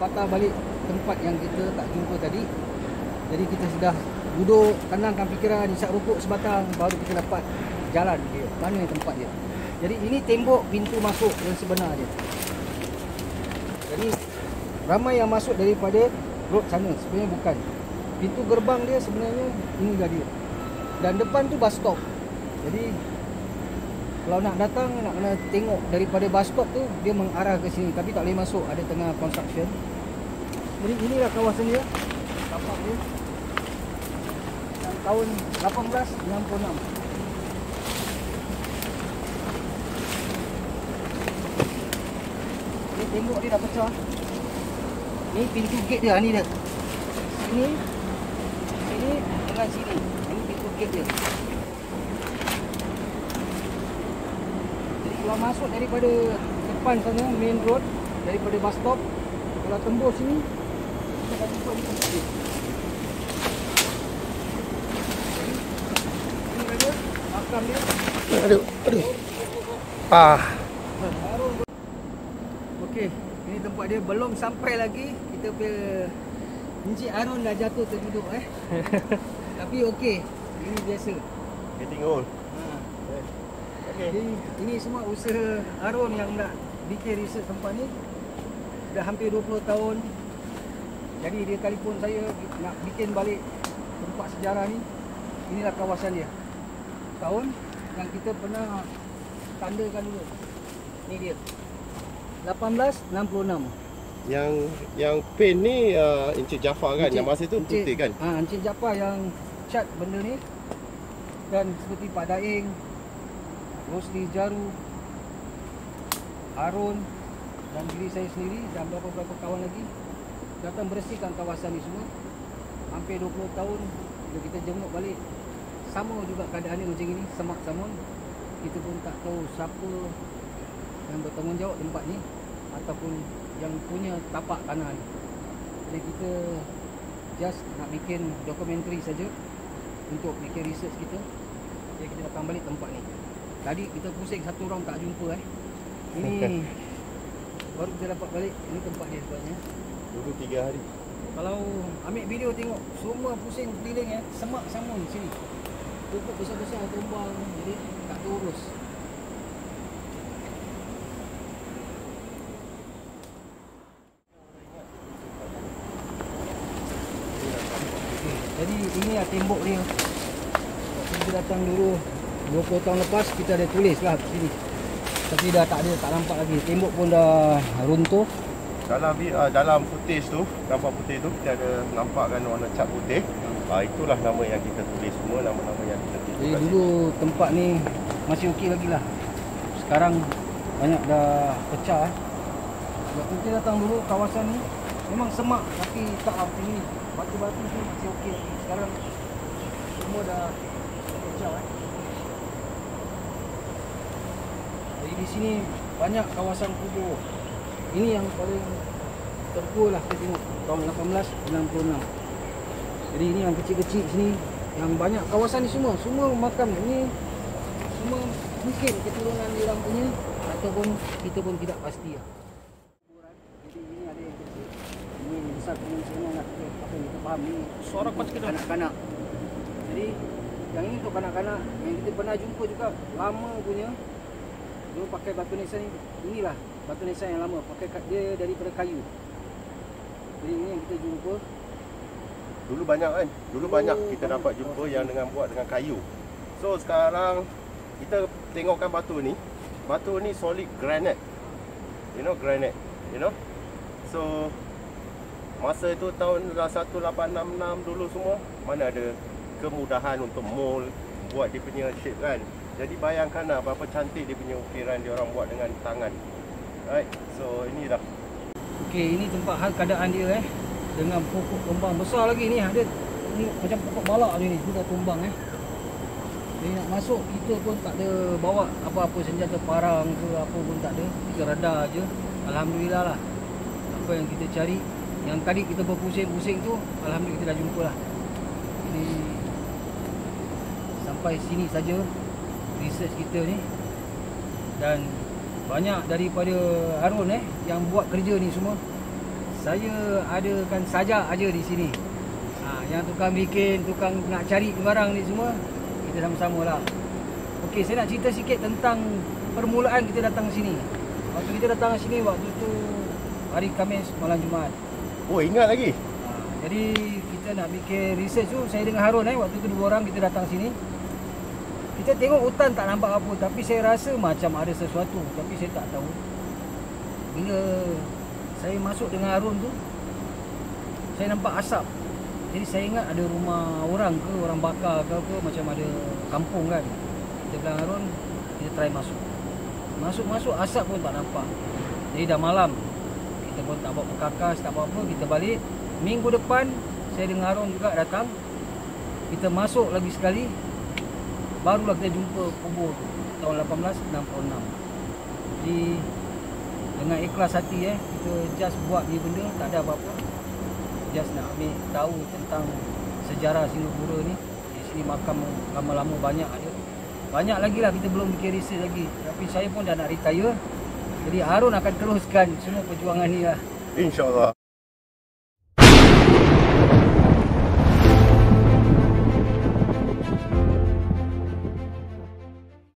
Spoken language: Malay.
tempat yang kita tak jumpa tadi. Jadi kita sudah duduk, tenangkan fikiran, isap rokok sebatang baru kita dapat jalan dia. Mana tempat dia. Jadi ini tembok pintu masuk yang sebenar dia. Jadi ramai yang masuk daripada road sana sebenarnya bukan. Pintu gerbang dia sebenarnya inilah dia. Dan depan tu bus stop. Jadi kalau nak datang nak kena tengok daripada bus stop tu dia mengarah ke sini tapi tak boleh masuk ada tengah construction. Jadi inilah kawasan dia. Tapak dia. Tahun 1866. Ni tembok dia dah pecah. Ni pintu gate dia ni dia. Sini. Sini dengan sini. Ini pintu gate dia. Jadi kalau masuk daripada depan sana main road daripada bus stop kalau tembus sini kita akan jumpa di tempat Ini dia. Aduh, aduh. Ah, Okey, ini tempat dia belum sampai lagi. Kita punya Encik Arun dah jatuh terduduk eh. Tapi okey, ini biasa. Getting old. Okay. Jadi ini semua usaha Arun yang nak bikin research tempat ni. Dah hampir 20 tahun. Jadi dia telefon saya nak bikin balik tempat sejarah ni. Inilah kawasan dia. Tahun yang kita pernah tandakan dulu. Ni dia. 1866. Yang yang pen ni uh, Encik Jafar kan? Encik- yang masa tu Encik- putih kan? Ha, Encik Jafar yang cat benda ni. Dan seperti Pak Daing, Rosli Jaru, Harun dan diri saya sendiri dan beberapa kawan lagi datang bersihkan kawasan ni semua. Hampir 20 tahun bila kita jenguk balik sama juga keadaan ni macam ini, semak samun. Kita pun tak tahu siapa yang bertanggungjawab tempat ni ataupun yang punya tapak tanah ni. Jadi kita just nak bikin dokumentari saja untuk bikin research kita. Jadi kita datang balik tempat ni. Tadi kita pusing satu orang tak jumpa eh. Ini baru kita dapat balik. Ini tempat dia sebenarnya. Dulu tiga hari. Kalau ambil video tengok semua pusing keliling eh. Semak samun sini. Pokok besar-besar tumbang jadi tak terurus. Jadi ini lah tembok dia. Kita datang dulu 20 tahun lepas kita ada tulis lah sini. Tapi dah tak ada, tak nampak lagi. Tembok pun dah runtuh. Dalam uh, dalam footage tu, gambar putih tu kita ada nampakkan warna cat putih. Uh, itulah nama yang kita tulis semua nama-nama yang kita tulis. Jadi dulu tempat ni masih okey lagi lah. Sekarang banyak dah pecah eh. Waktu kita datang dulu kawasan ni memang semak tapi tak apa ni. Batu-batu tu masih okey. Sekarang semua dah pecah eh. Jadi di sini banyak kawasan kubur. Ini yang paling tertua lah kita tengok tahun 1866. Jadi ini yang kecil-kecil sini yang banyak kawasan ni semua semua makam ni semua mungkin keturunan dia orang punya ataupun kita pun tidak pasti lah. Jadi ini ada yang kecil. Ini yang besar kemungkinan nak kita apa yang kita faham ni Suara sikit, Dok. kanak-kanak. Jadi yang ini untuk kanak-kanak yang kita pernah jumpa juga lama punya dia pakai batu nisan ni inilah batu nisan yang lama pakai kat- dia daripada kayu. Jadi ini yang kita jumpa Dulu banyak kan? Dulu Oh, banyak kita banyak. dapat jumpa yang dengan buat dengan kayu. So sekarang kita tengokkan batu ni. Batu ni solid granite. You know granite, you know? So masa itu tahun 1866 dulu semua mana ada kemudahan untuk mold buat dia punya shape kan. Jadi bayangkan lah berapa cantik dia punya ukiran dia orang buat dengan tangan. Right? So inilah Okey, ini tempat hal keadaan dia eh. Dengan pokok tumbang besar lagi ni ada ni macam pokok balak ni ni sudah tumbang eh. Jadi nak masuk kita pun tak ada bawa apa-apa senjata parang ke apa pun tak ada. Kita redar aje. Alhamdulillah lah. Apa yang kita cari yang tadi kita berpusing-pusing tu alhamdulillah kita dah jumpa lah. Jadi sampai sini saja research kita ni dan banyak daripada Harun eh yang buat kerja ni semua saya adakan sajak aja di sini. Ha, yang tukang bikin, tukang nak cari barang ni semua, kita sama-sama lah. Okey, saya nak cerita sikit tentang permulaan kita datang sini. Waktu kita datang sini waktu tu hari Khamis malam Jumaat. Oh, ingat lagi? Ha, jadi kita nak bikin research tu saya dengan Harun eh waktu tu dua orang kita datang sini. Kita tengok hutan tak nampak apa tapi saya rasa macam ada sesuatu tapi saya tak tahu. Bila saya masuk dengan Harun tu saya nampak asap. Jadi saya ingat ada rumah orang ke orang bakar ke apa macam ada kampung kan. Kita bilang Harun kita try masuk. Masuk-masuk asap pun tak nampak. Jadi dah malam. Kita pun tak bawa perkakas, tak bawa apa, kita balik. Minggu depan saya dengan Harun juga datang. Kita masuk lagi sekali. Barulah kita jumpa kubur tu tahun 1866. Jadi dengan ikhlas hati eh kita just buat ni benda tak ada apa-apa. Just nak ambil tahu tentang sejarah Singapura ni. Di sini makam lama-lama banyak ada. Banyak lagi lah kita belum bikin research lagi. Tapi saya pun dah nak retire. Jadi Harun akan teruskan semua perjuangan ni lah. InsyaAllah.